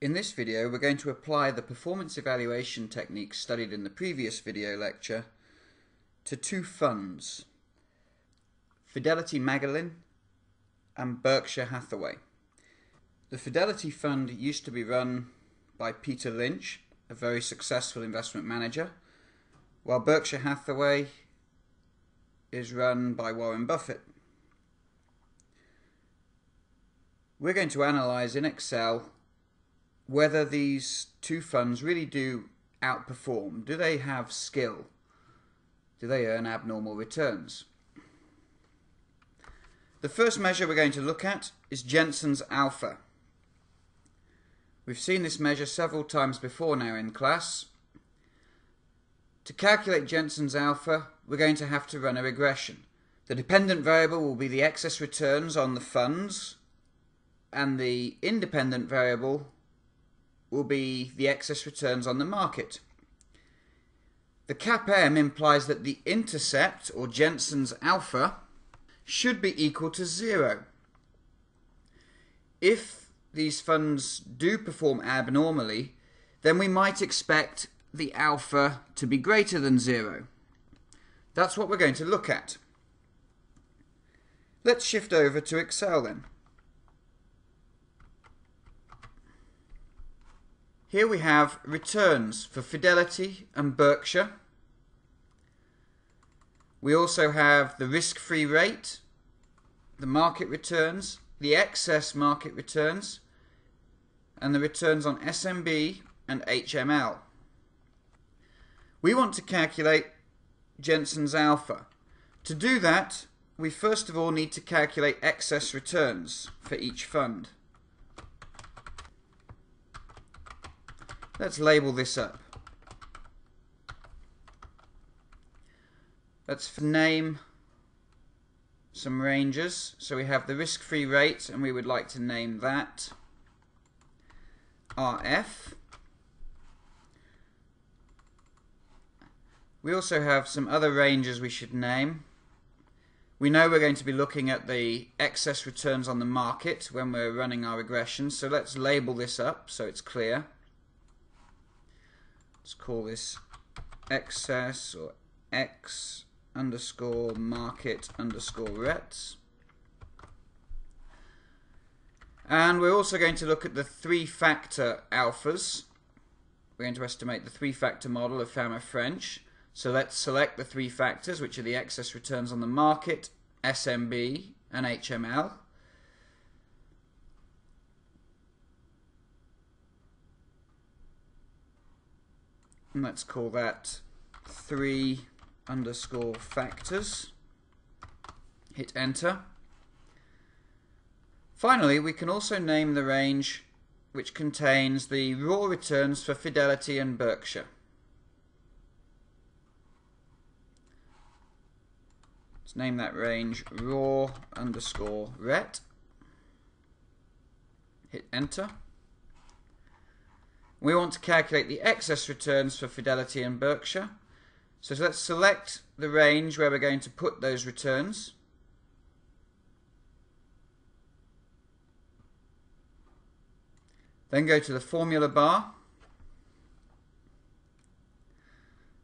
In this video we're going to apply the performance evaluation techniques studied in the previous video lecture to two funds, Fidelity Magellan and Berkshire Hathaway. The Fidelity Fund used to be run by Peter Lynch, a very successful investment manager, while Berkshire Hathaway is run by Warren Buffett. We're going to analyze in Excel whether these two funds really do outperform. Do they have skill? Do they earn abnormal returns? The first measure we're going to look at is Jensen's alpha. We've seen this measure several times before now in class. To calculate Jensen's alpha, we're going to have to run a regression. The dependent variable will be the excess returns on the funds, and the independent variable will be the excess returns on the market. The CAPM implies that the intercept, or Jensen's alpha, should be equal to zero. If these funds do perform abnormally, then we might expect the alpha to be greater than zero. That's what we're going to look at. Let's shift over to Excel then. Here we have returns for Fidelity and Berkshire. We also have the risk-free rate, the market returns, the excess market returns, and the returns on SMB and HML. We want to calculate Jensen's alpha. To do that, we first of all need to calculate excess returns for each fund. Let's label this up. Let's name some ranges. So we have the risk-free rate, and we would like to name that RF. We also have some other ranges we should name. We know we're going to be looking at the excess returns on the market when we're running our regression, so let's label this up so it's clear. Let's call this excess or x underscore market underscore rets. And we're also going to look at the three-factor alphas. We're going to estimate the three-factor model of Fama French. So let's select the three factors, which are the excess returns on the market, SMB, and HML. And let's call that 3 underscore factors. Hit enter. Finally, we can also name the range which contains the raw returns for Fidelity and Berkshire. Let's name that range raw underscore ret. Hit enter. We want to calculate the excess returns for Fidelity and Berkshire. So let's select the range where we're going to put those returns. Then go to the formula bar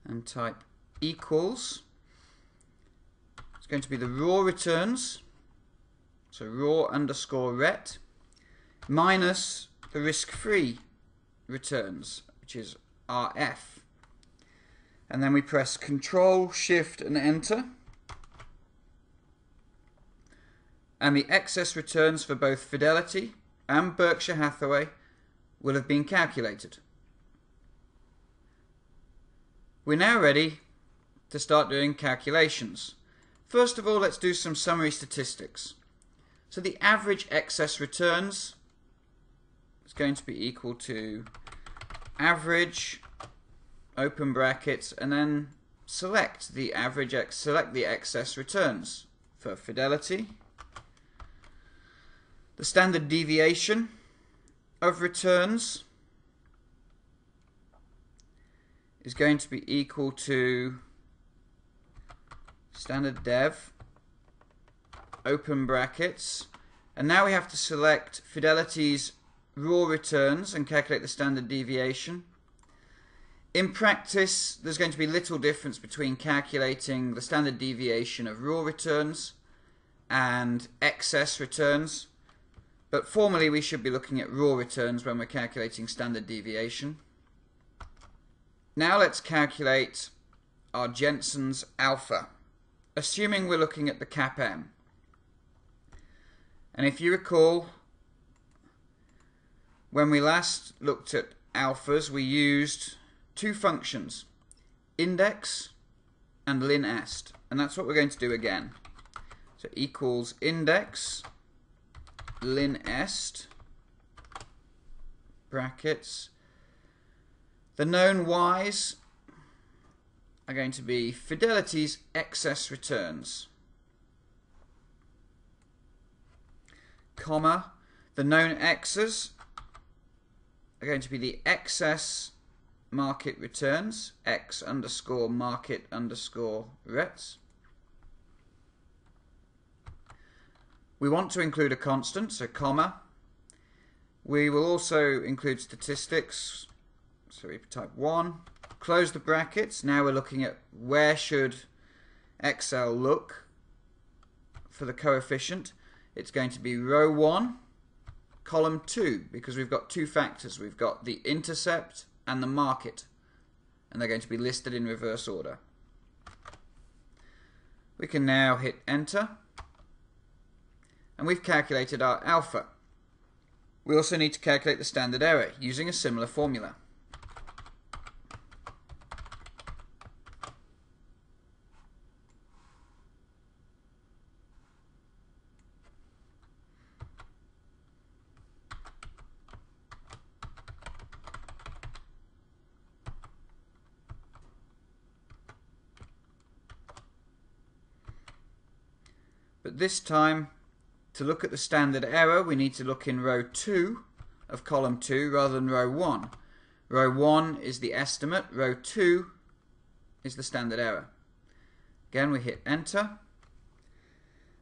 and type equals. It's going to be the raw returns, so raw underscore ret, minus the risk-free returns, which is RF. And then we press Control, Shift, and Enter. And the excess returns for both Fidelity and Berkshire Hathaway will have been calculated. We're now ready to start doing calculations. First of all, let's do some summary statistics. So the average excess returns is going to be equal to average open brackets and then select the average x select the excess returns for fidelity. The standard deviation of returns is going to be equal to standard dev open brackets. And now we have to select fidelity's raw returns and calculate the standard deviation. In practice, there's going to be little difference between calculating the standard deviation of raw returns and excess returns. But formally, we should be looking at raw returns when we're calculating standard deviation. Now let's calculate our Jensen's alpha, assuming we're looking at the CAPM. And if you recall, when we last looked at alphas, we used two functions, index and linest. And that's what we're going to do again. So equals index linest brackets. The known y's are going to be fidelity's excess returns. Comma. The known x's are going to be the excess market returns, x underscore market underscore rets. We want to include a constant, so comma. We will also include statistics, so we type 1. Close the brackets. Now we're looking at where should Excel look for the coefficient. It's going to be row 1, column 2, because we've got two factors. We've got the intercept and the market, and they're going to be listed in reverse order. We can now hit enter and we've calculated our alpha. We also need to calculate the standard error using a similar formula. But this time to look at the standard error, we need to look in row 2 of column 2 rather than row 1. Row 1 is the estimate, row 2 is the standard error. Again, we hit enter,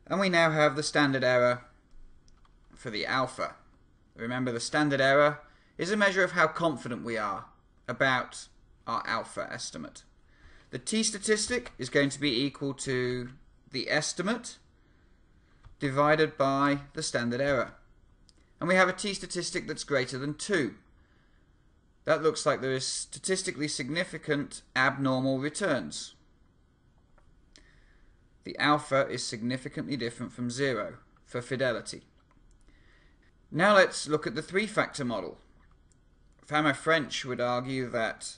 and we now have the standard error for the alpha. Remember, the standard error is a measure of how confident we are about our alpha estimate. The t-statistic is going to be equal to the estimate divided by the standard error. And we have a t-statistic that's greater than 2. That looks like there is statistically significant abnormal returns. The alpha is significantly different from 0 for fidelity. Now let's look at the three-factor model. Fama French would argue that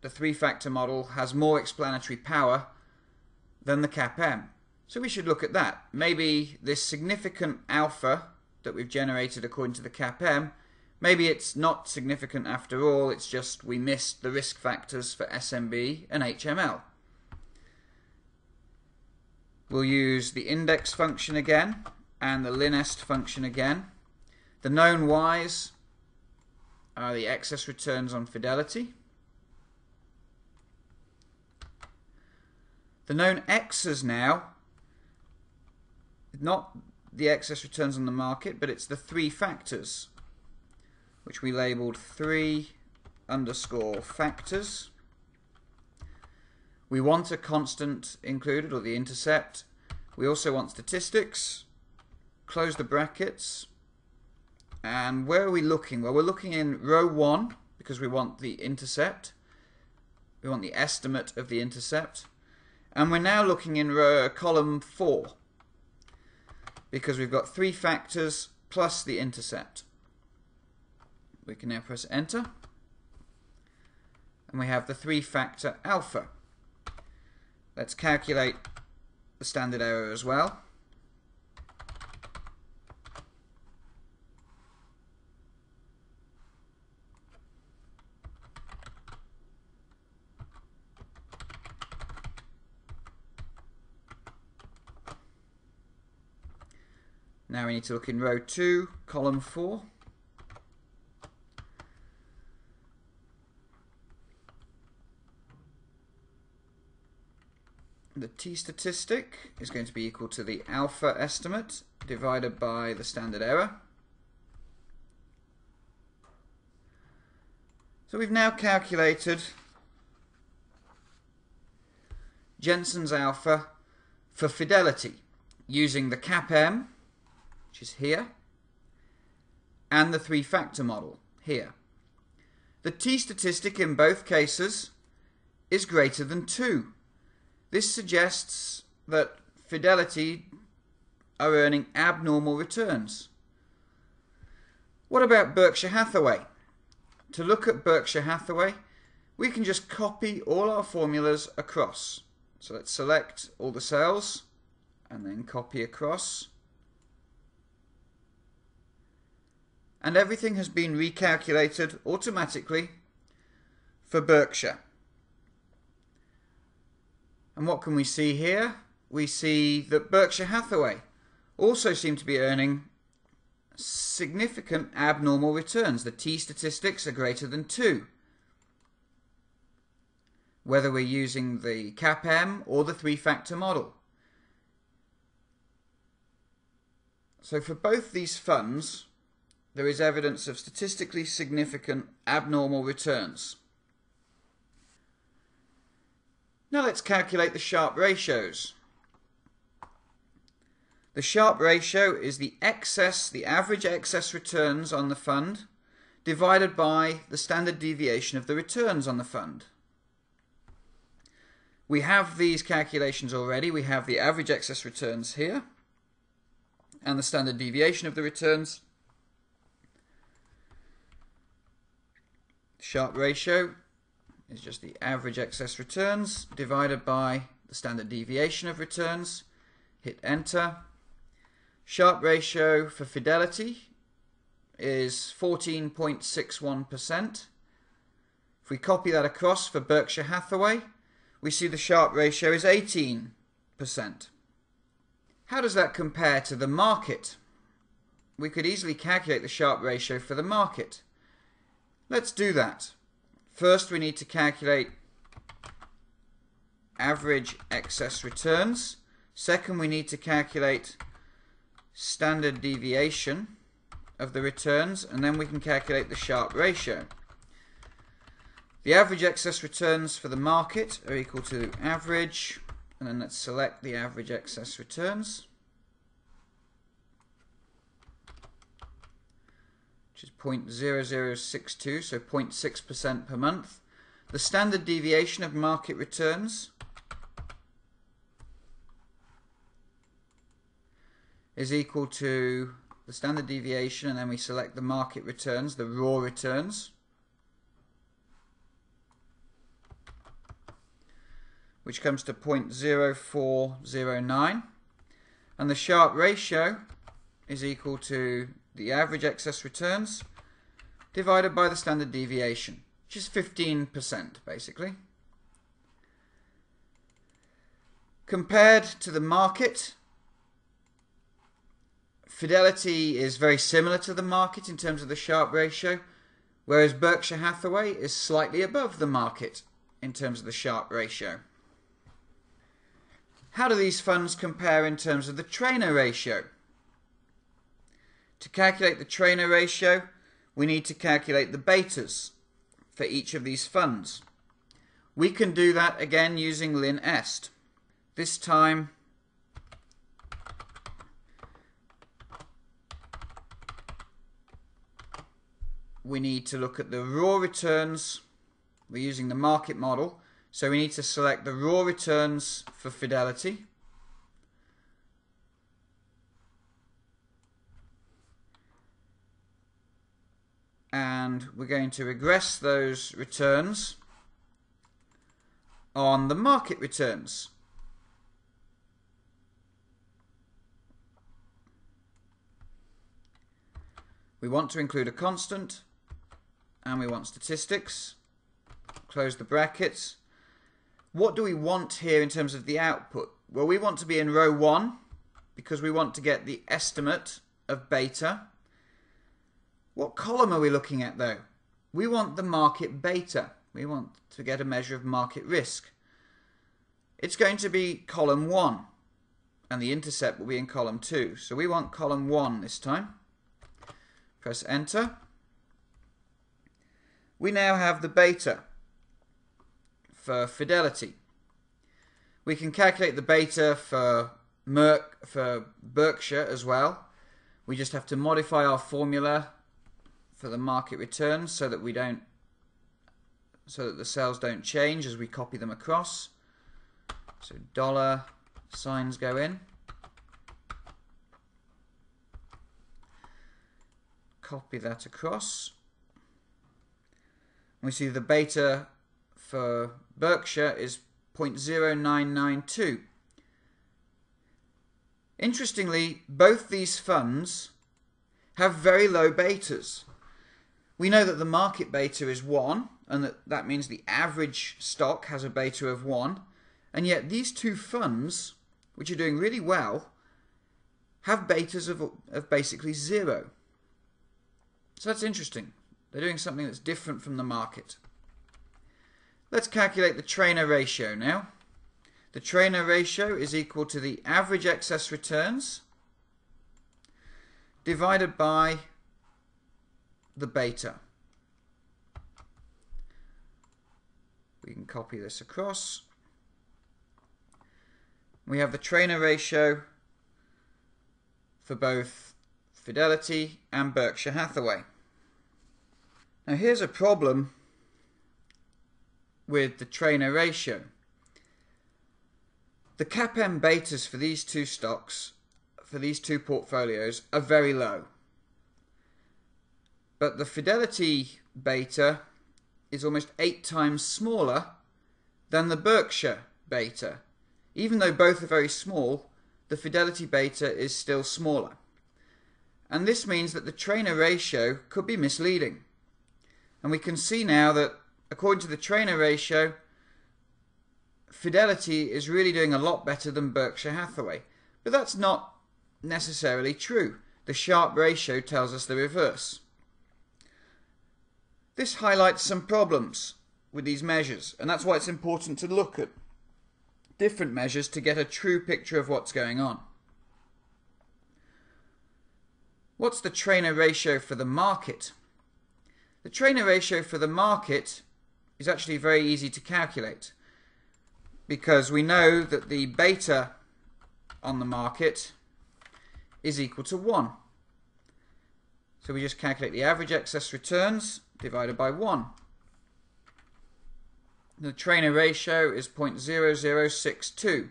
the three-factor model has more explanatory power than the CAPM. So we should look at that. Maybe this significant alpha that we've generated according to the CAPM, maybe it's not significant after all, it's just we missed the risk factors for SMB and HML. We'll use the index function again and the linest function again. The known y's are the excess returns on fidelity. The known x's now not the excess returns on the market, but it's the three factors, which we labeled three underscore factors. We want a constant included, or the intercept. We also want statistics. Close the brackets. And where are we looking? Well, we're looking in row 1, because we want the intercept. We want the estimate of the intercept. And we're now looking in row, uh, column 4 because we've got three factors plus the intercept. We can now press enter and we have the three factor alpha. Let's calculate the standard error as well. We need to look in row 2, column 4. The t-statistic is going to be equal to the alpha estimate divided by the standard error. So we've now calculated Jensen's alpha for fidelity using the CAPM, which is here, and the three-factor model here. The t-statistic in both cases is greater than 2. This suggests that Fidelity are earning abnormal returns. What about Berkshire Hathaway? To look at Berkshire Hathaway, we can just copy all our formulas across. So let's select all the cells and then copy across. And everything has been recalculated automatically for Berkshire. And what can we see here? We see that Berkshire Hathaway also seem to be earning significant abnormal returns. The T statistics are greater than 2 whether we're using the CAPM or the three-factor model. So for both these funds, there is evidence of statistically significant abnormal returns. Now let's calculate the Sharpe ratios. The Sharpe ratio is the excess, the average excess returns on the fund divided by the standard deviation of the returns on the fund. We have these calculations already. We have the average excess returns here and the standard deviation of the returns. Sharpe ratio is just the average excess returns divided by the standard deviation of returns. Hit enter. Sharpe ratio for fidelity is 14.61%. If we copy that across for Berkshire Hathaway, we see the Sharpe ratio is 18%. How does that compare to the market? We could easily calculate the Sharpe ratio for the market. Let's do that. First we need to calculate average excess returns. Second we need to calculate standard deviation of the returns and then we can calculate the Sharpe ratio. The average excess returns for the market are equal to average, and then let's select the average excess returns, which is 0.0062, so 0.6% per month. The standard deviation of market returns. Is equal to the standard deviation, and then we select the market returns, the raw returns, which comes to 0.0409 and the Sharpe ratio is equal to the average excess returns divided by the standard deviation which is 15% basically. Compared to the market Fidelity is very similar to the market in terms of the Sharpe ratio whereas Berkshire Hathaway is slightly above the market in terms of the Sharpe ratio. How do these funds compare in terms of the Treynor ratio? To calculate the Treynor ratio, we need to calculate the betas for each of these funds. We can do that again using linest. This time we need to look at the raw returns. We're using the market model so we need to select the raw returns for Fidelity. And we're going to regress those returns on the market returns. We want to include a constant and we want statistics. Close the brackets what do we want here in terms of the output? Well, we want to be in row 1 because we want to get the estimate of beta. What column are we looking at though? We want the market beta. We want to get a measure of market risk. It's going to be column 1 and the intercept will be in column 2. So we want column 1 this time. Press enter. we now have the beta for Fidelity. We can calculate the beta for Merck for Berkshire as well. We just have to modify our formula for the market returns so that we don't so that the cells don't change as we copy them across. So dollar signs go in. Copy that across. We see the beta for Berkshire is 0.0992. Interestingly, both these funds have very low betas. We know that the market beta is 1, and that, that means the average stock has a beta of 1, and yet these two funds, which are doing really well, have betas of, of basically 0. So that's interesting. They're doing something that's different from the market. Let's calculate the Treynor ratio now. The Treynor ratio is equal to the average excess returns divided by the beta. We can copy this across. We have the Treynor ratio for both Fidelity and Berkshire Hathaway. Now here's a problem with the Treynor ratio. The CAPM betas for these two stocks, for these two portfolios, are very low. But the Fidelity beta is almost eight times smaller than the Berkshire beta. Even though both are very small, the Fidelity beta is still smaller. And this means that the Treynor ratio could be misleading. And we can see now that according to the Treynor ratio, Fidelity is really doing a lot better than Berkshire Hathaway. But that's not necessarily true. The Sharpe ratio tells us the reverse. This highlights some problems with these measures, and that's why it's important to look at different measures to get a true picture of what's going on. What's the Treynor ratio for the market? The Treynor ratio for the market is actually very easy to calculate because we know that the beta on the market is equal to 1. So we just calculate the average excess returns divided by 1. The Treynor ratio is 0.0062.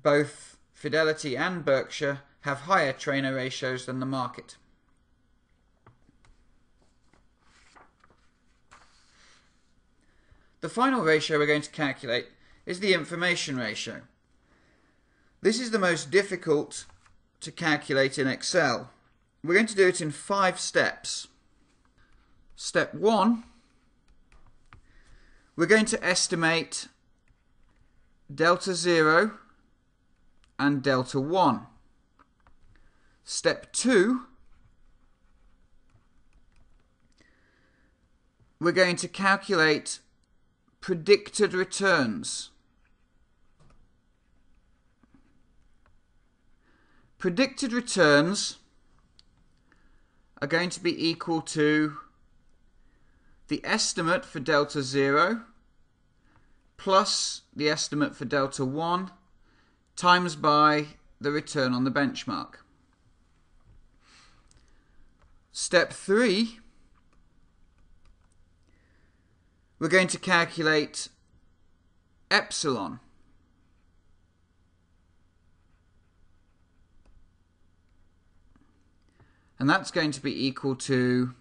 Both Fidelity and Berkshire have higher Treynor ratios than the market. The final ratio we're going to calculate is the information ratio. This is the most difficult to calculate in Excel. We're going to do it in five steps. Step one, we're going to estimate delta 0 and delta 1. Step 2, we're going to calculate predicted returns. Predicted returns are going to be equal to the estimate for delta 0 plus the estimate for delta 1 times by the return on the benchmark. Step 3, we're going to calculate epsilon. And that's going to be equal to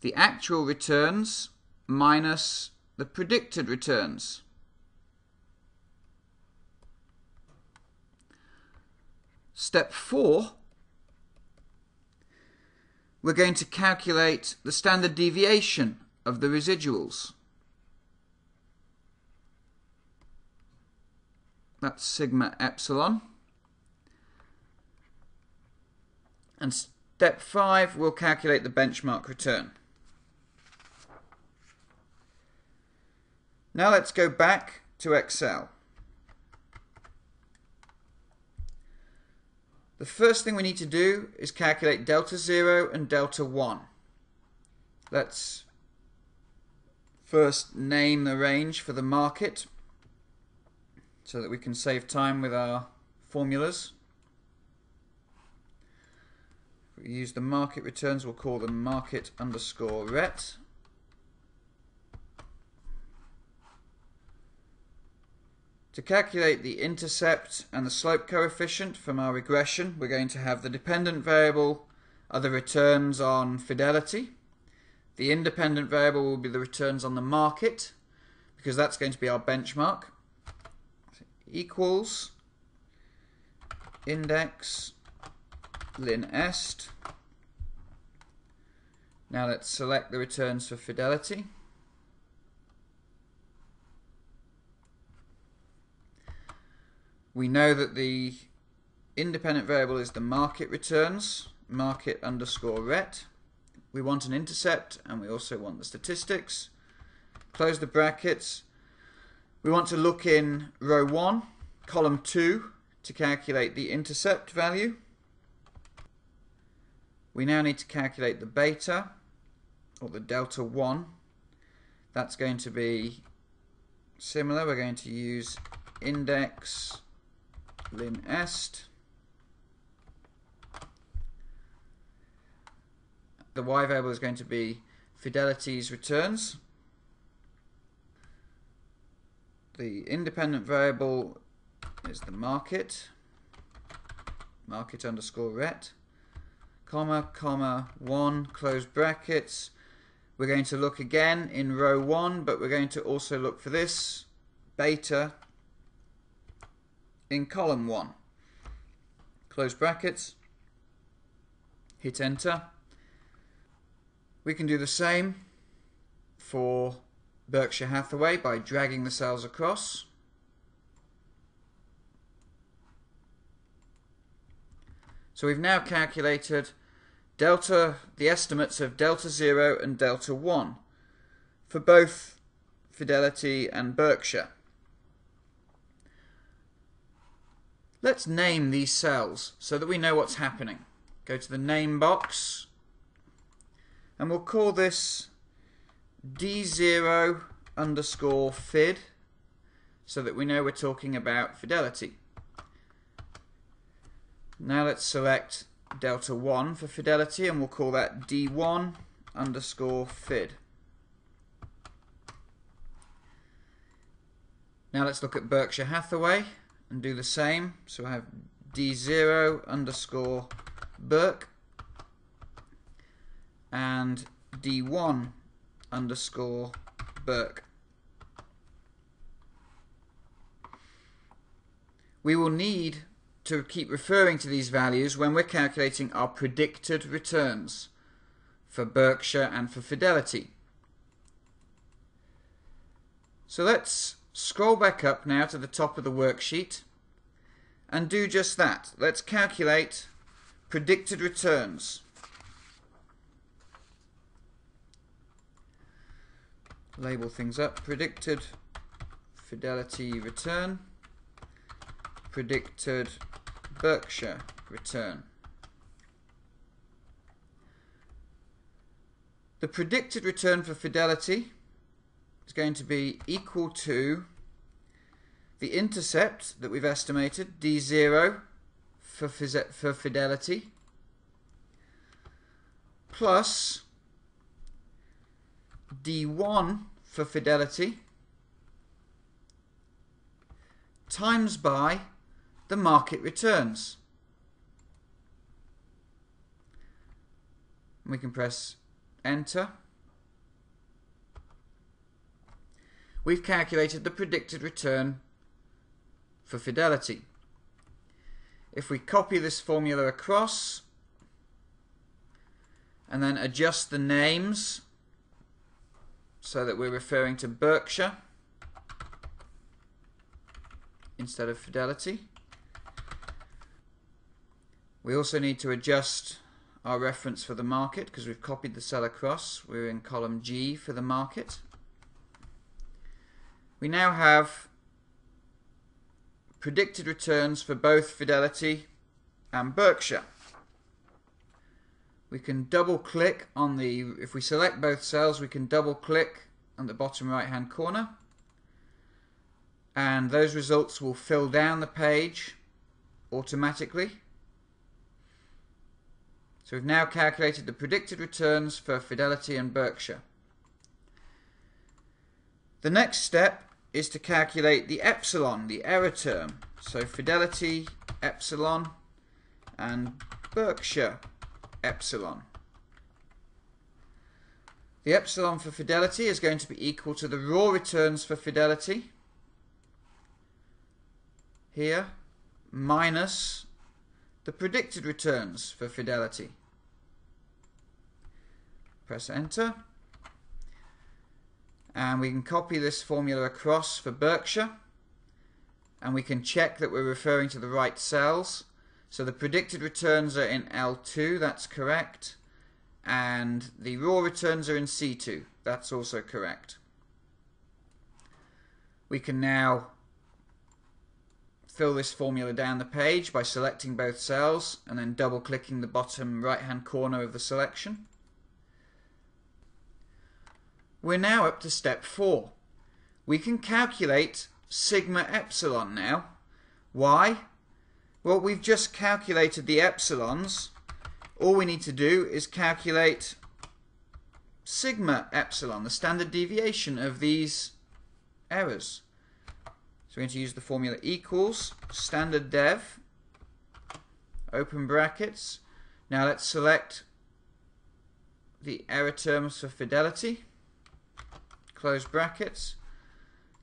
the actual returns minus the predicted returns. Step 4, we're going to calculate the standard deviation of the residuals. That's sigma epsilon. And step 5, we'll calculate the benchmark return. Now let's go back to Excel. The first thing we need to do is calculate delta 0 and delta 1. Let's first name the range for the market so that we can save time with our formulas. If we use the market returns, we'll call them market underscore ret. To calculate the intercept and the slope coefficient from our regression, we're going to have the dependent variable are the returns on fidelity. The independent variable will be the returns on the market, because that's going to be our benchmark. Equals index lin est. Now let's select the returns for fidelity. We know that the independent variable is the market returns, market underscore ret. We want an intercept and we also want the statistics. Close the brackets. We want to look in row 1, column 2 to calculate the intercept value. We now need to calculate the beta or the delta 1. That's going to be similar. We're going to use index lin est. The y variable is going to be fidelity's returns. The independent variable is the market, market underscore ret, comma, comma, 1, close brackets. We're going to look again in row 1, but we're going to also look for this, beta, in column 1. Close brackets, hit enter. We can do the same for Berkshire Hathaway by dragging the cells across. So we've now calculated delta, the estimates of delta 0 and delta 1 for both Fidelity and Berkshire. Let's name these cells so that we know what's happening. Go to the name box and we'll call this D0 underscore fid so that we know we're talking about fidelity. Now let's select delta 1 for fidelity and we'll call that D1 underscore fid. Now let's look at Berkshire Hathaway and do the same. So I have D0 underscore Berk and D1 underscore Berk. We will need to keep referring to these values when we're calculating our predicted returns for Berkshire and for Fidelity. So let's scroll back up now to the top of the worksheet and do just that. Let's calculate predicted returns. Label things up. Predicted Fidelity return. Predicted Berkshire return. The predicted return for Fidelity is going to be equal to the intercept that we've estimated, D0 for, for Fidelity, plus D1 for Fidelity, times by the market returns. We can press enter. We've calculated the predicted return for fidelity. If we copy this formula across and then adjust the names so that we're referring to Berkshire instead of Fidelity. We also need to adjust our reference for the market because we've copied the cell across. We're in column G for the market. We now have predicted returns for both Fidelity and Berkshire. We can double click on the, if we select both cells, we can double click on the bottom right hand corner and those results will fill down the page automatically. So we've now calculated the predicted returns for Fidelity and Berkshire. The next step is to calculate the epsilon, the error term. So Fidelity epsilon and Berkshire epsilon. The epsilon for Fidelity is going to be equal to the raw returns for Fidelity here minus the predicted returns for Fidelity. Press enter and we can copy this formula across for Berkshire and we can check that we're referring to the right cells. So the predicted returns are in L2, that's correct, and the raw returns are in C2, that's also correct. We can now fill this formula down the page by selecting both cells and then double clicking the bottom right hand corner of the selection. We're now up to step 4. We can calculate sigma epsilon now. Why? Well, we've just calculated the epsilons. All we need to do is calculate sigma epsilon, the standard deviation of these errors. So we're going to use the formula equals standard dev, open brackets. Now let's select the error terms for fidelity, close brackets,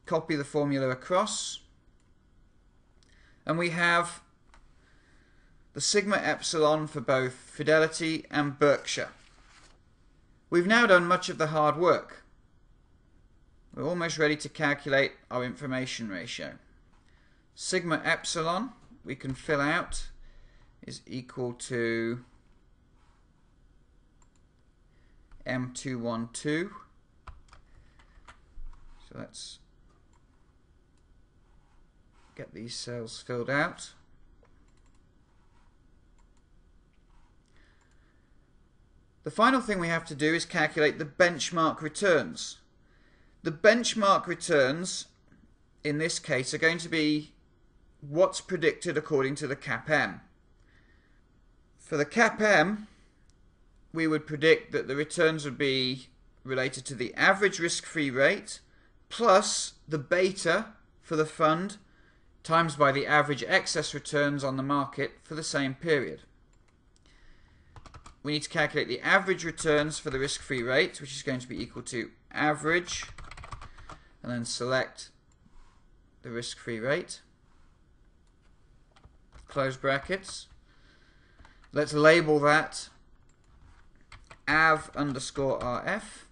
copy the formula across, and we have the sigma epsilon for both Fidelity and Berkshire. We've now done much of the hard work. We're almost ready to calculate our information ratio. Sigma epsilon we can fill out is equal to M212. So let's get these cells filled out. The final thing we have to do is calculate the benchmark returns. The benchmark returns in this case are going to be what's predicted according to the CAPM. For the CAPM, we would predict that the returns would be related to the average risk-free rate plus the beta for the fund times by the average excess returns on the market for the same period. We need to calculate the average returns for the risk-free rate, which is going to be equal to average and then select the risk-free rate. Close brackets. Let's label that av underscore rf.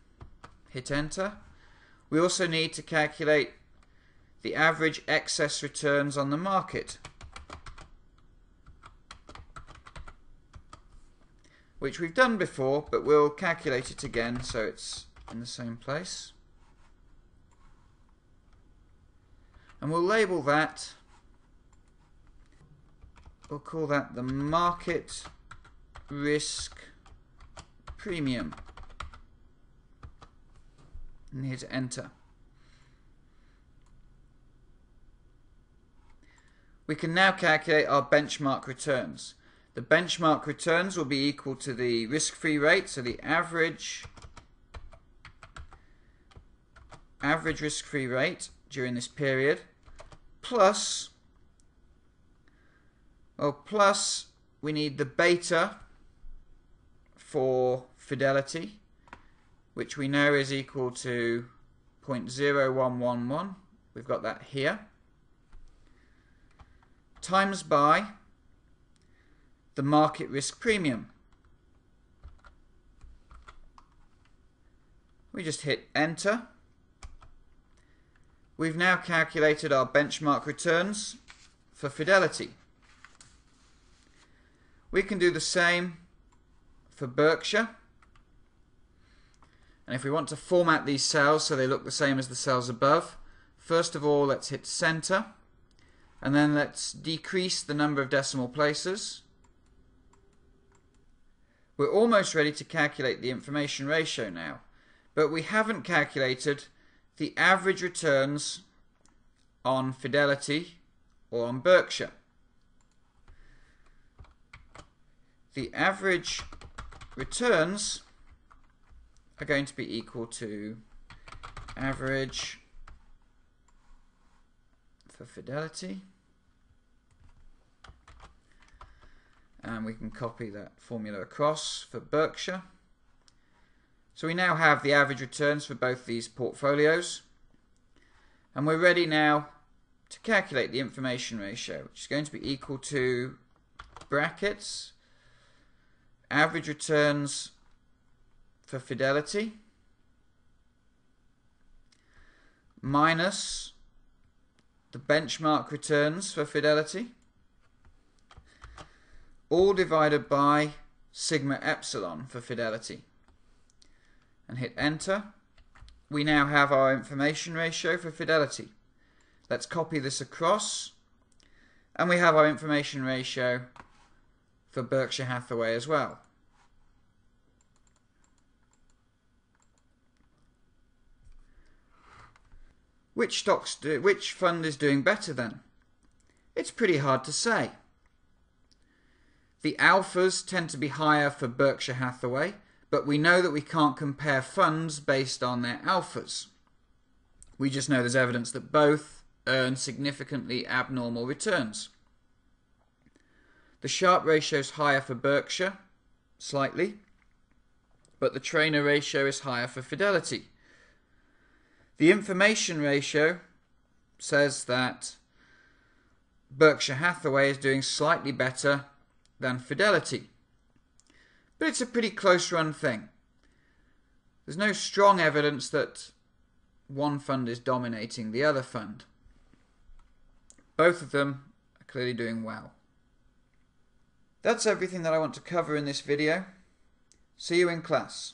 Hit enter. We also need to calculate the average excess returns on the market. Which we've done before, but we'll calculate it again so it's in the same place. And we'll label that we'll call that the market risk premium. And hit enter. We can now calculate our benchmark returns. The benchmark returns will be equal to the risk-free rate so the average average risk-free rate during this period plus well plus we need the beta for fidelity which we know is equal to 0.0111 we've got that here. Times by the market risk premium. We just hit enter We've now calculated our benchmark returns for Fidelity. We can do the same for Berkshire. And if we want to format these cells so they look the same as the cells above, first of all let's hit center and then let's decrease the number of decimal places We're almost ready to calculate the information ratio now, but we haven't calculated the average returns on Fidelity or on Berkshire. The average returns are going to be equal to average for Fidelity and we can copy that formula across for Berkshire. So we now have the average returns for both these portfolios and we're ready now to calculate the information ratio which is going to be equal to brackets average returns for Fidelity minus the benchmark returns for Fidelity all divided by sigma epsilon for fidelity. And hit enter. We now have our information ratio for fidelity. Let's copy this across. And we have our information ratio for Berkshire Hathaway as well. Which stocks do, which fund is doing better then? It's pretty hard to say. The alphas tend to be higher for Berkshire Hathaway, but we know that we can't compare funds based on their alphas. We just know there's evidence that both earn significantly abnormal returns. The Sharpe ratio is higher for Berkshire, slightly, but the Treynor ratio is higher for Fidelity. The information ratio says that Berkshire Hathaway is doing slightly better than Fidelity. But it's a pretty close run thing. There's no strong evidence that one fund is dominating the other fund. Both of them are clearly doing well. That's everything that I want to cover in this video. See you in class.